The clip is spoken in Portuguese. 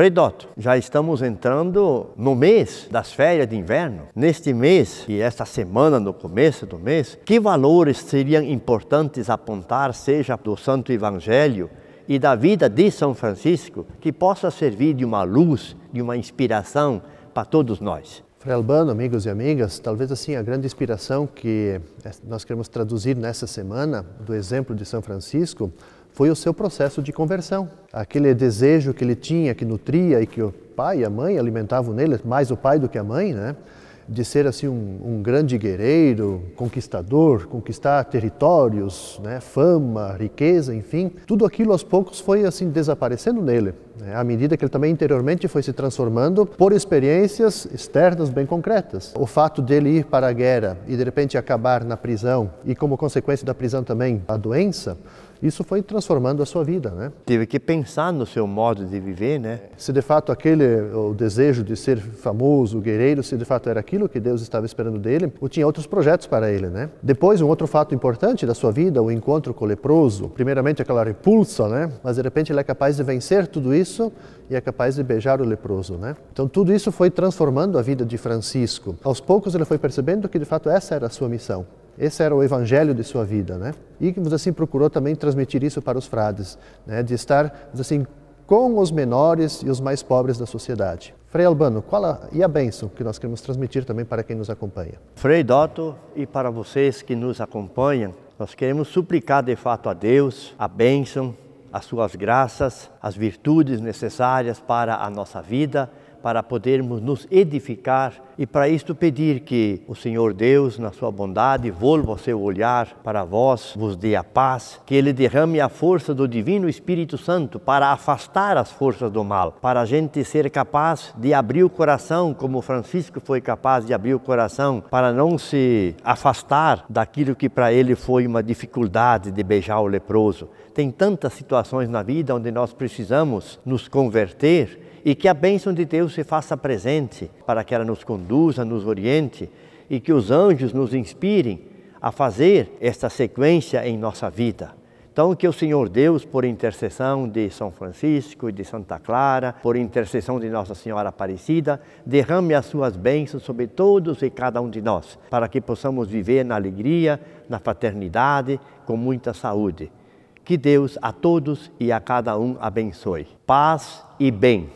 Frei Dotto, já estamos entrando no mês das férias de inverno. Neste mês e esta semana, no começo do mês, que valores seriam importantes apontar, seja do Santo Evangelho e da vida de São Francisco, que possa servir de uma luz, de uma inspiração para todos nós? Frei Albano, amigos e amigas, talvez assim a grande inspiração que nós queremos traduzir nessa semana do exemplo de São Francisco foi o seu processo de conversão. Aquele desejo que ele tinha, que nutria e que o pai e a mãe alimentavam nele, mais o pai do que a mãe, né? De ser assim um, um, grande guerreiro, conquistador, conquistar territórios, né, fama, riqueza, enfim, tudo aquilo aos poucos foi assim desaparecendo nele, né, à medida que ele também interiormente foi se transformando por experiências externas bem concretas. O fato dele ir para a guerra e de repente acabar na prisão e como consequência da prisão também a doença, isso foi transformando a sua vida, né? Teve que pensar no seu modo de viver, né? Se de fato aquele o desejo de ser famoso, guerreiro, se de fato era aquilo que Deus estava esperando dele, ou tinha outros projetos para ele, né? Depois um outro fato importante da sua vida, o encontro com o leproso, primeiramente aquela repulsa, né? Mas de repente ele é capaz de vencer tudo isso e é capaz de beijar o leproso, né? Então tudo isso foi transformando a vida de Francisco. Aos poucos ele foi percebendo que de fato essa era a sua missão. Esse era o evangelho de sua vida, né? E que assim procurou também transmitir isso para os frades, né? De estar assim com os menores e os mais pobres da sociedade. Frei Albano, qual a, e a bênção que nós queremos transmitir também para quem nos acompanha? Frei Dotto e para vocês que nos acompanham, nós queremos suplicar de fato a Deus a bênção, as suas graças, as virtudes necessárias para a nossa vida para podermos nos edificar e para isto pedir que o Senhor Deus, na sua bondade, volva o seu olhar para vós, vos dê a paz, que Ele derrame a força do Divino Espírito Santo para afastar as forças do mal, para a gente ser capaz de abrir o coração, como Francisco foi capaz de abrir o coração, para não se afastar daquilo que para ele foi uma dificuldade de beijar o leproso. Tem tantas situações na vida onde nós precisamos nos converter e que a bênção de Deus se faça presente para que ela nos conduza, nos oriente e que os anjos nos inspirem a fazer esta sequência em nossa vida. Então, que o Senhor Deus, por intercessão de São Francisco e de Santa Clara, por intercessão de Nossa Senhora Aparecida, derrame as suas bênçãos sobre todos e cada um de nós, para que possamos viver na alegria, na fraternidade, com muita saúde. Que Deus a todos e a cada um abençoe. Paz e bem.